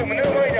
Manil, Manil, Manil.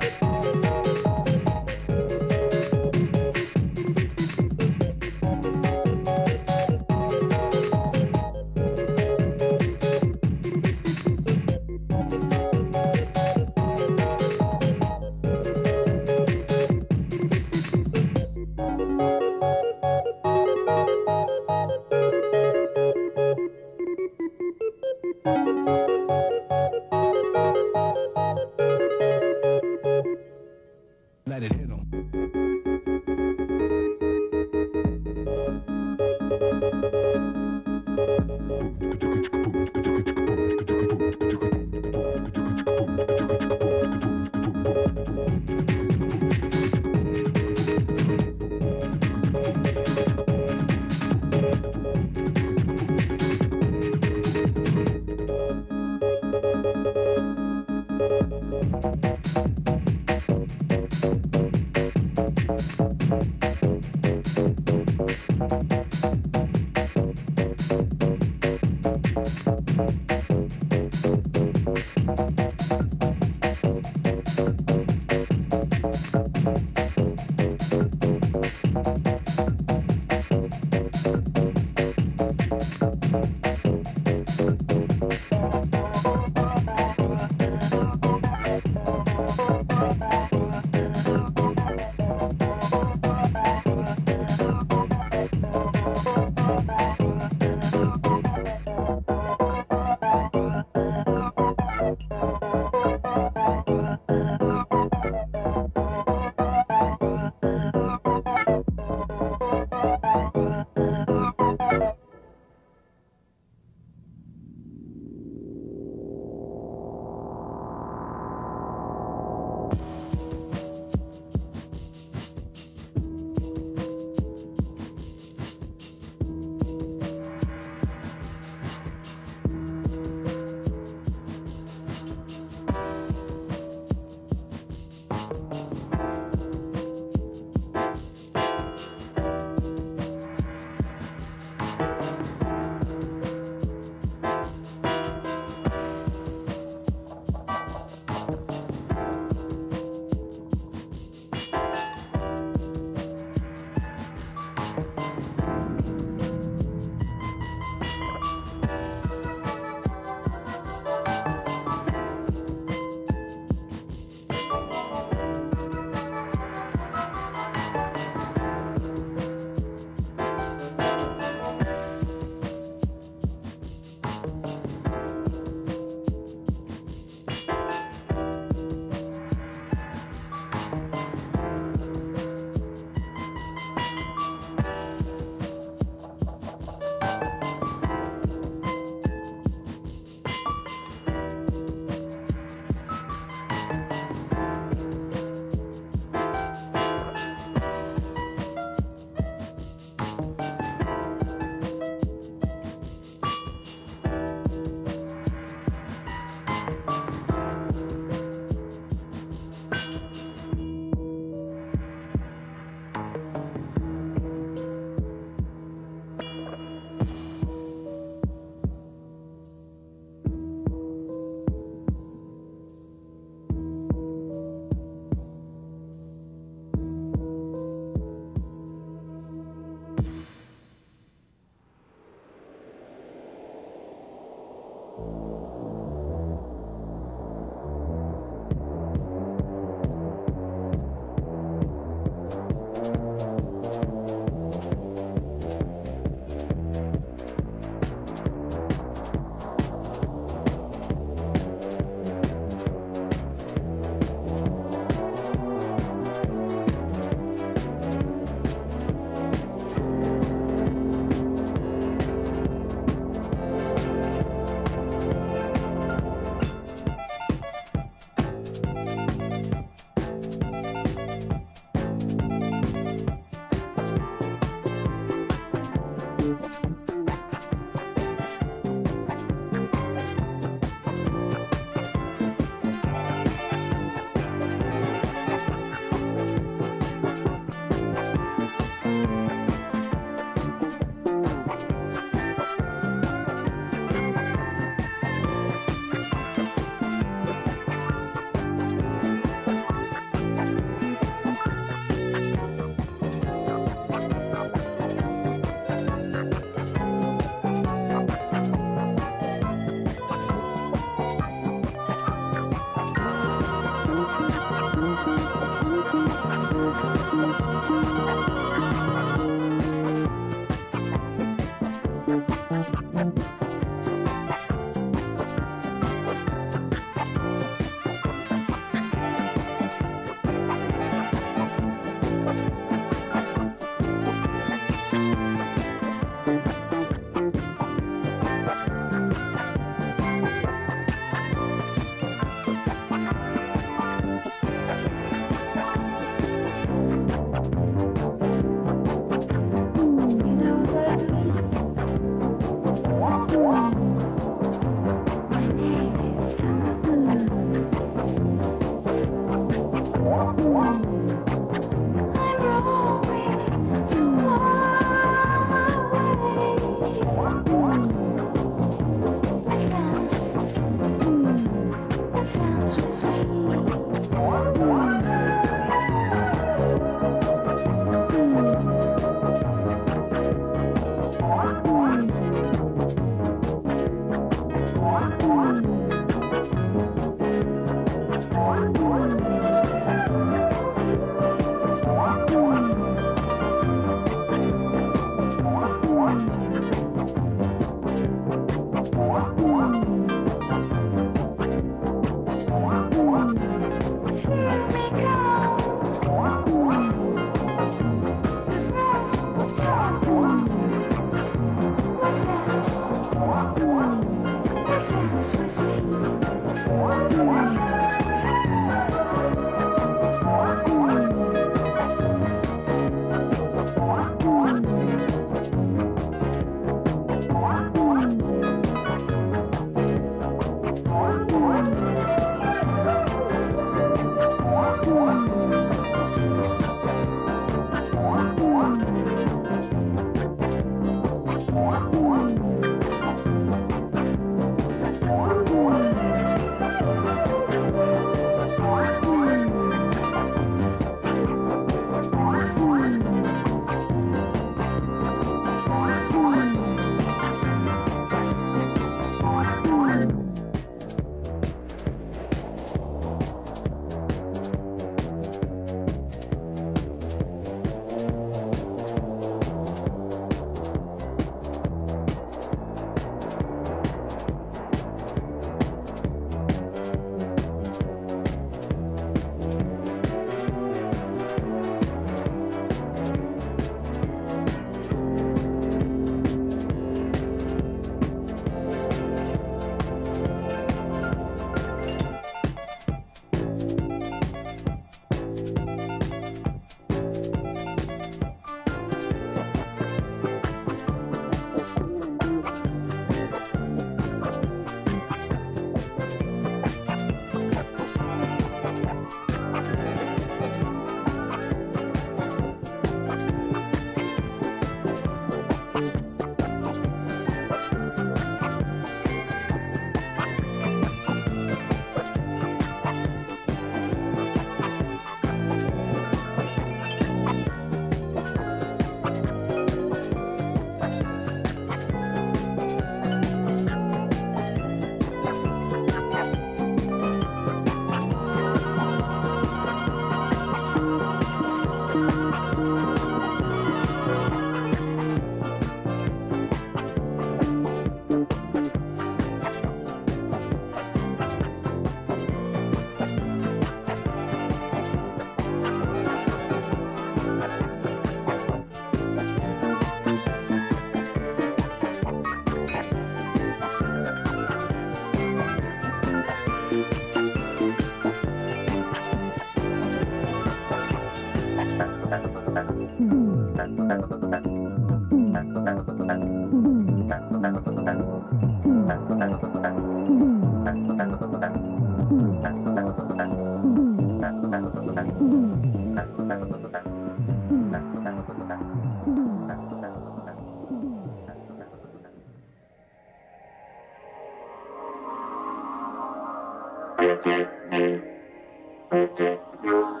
Pretty you,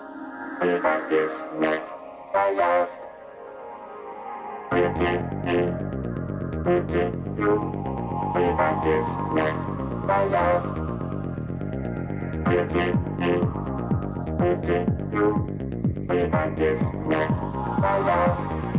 by last. Pretty me, pretty you, we. Pretty me, pretty you, we have this mess last.